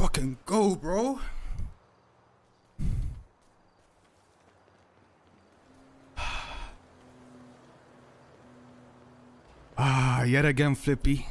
fucking go, bro. Ah, yet again, Flippy.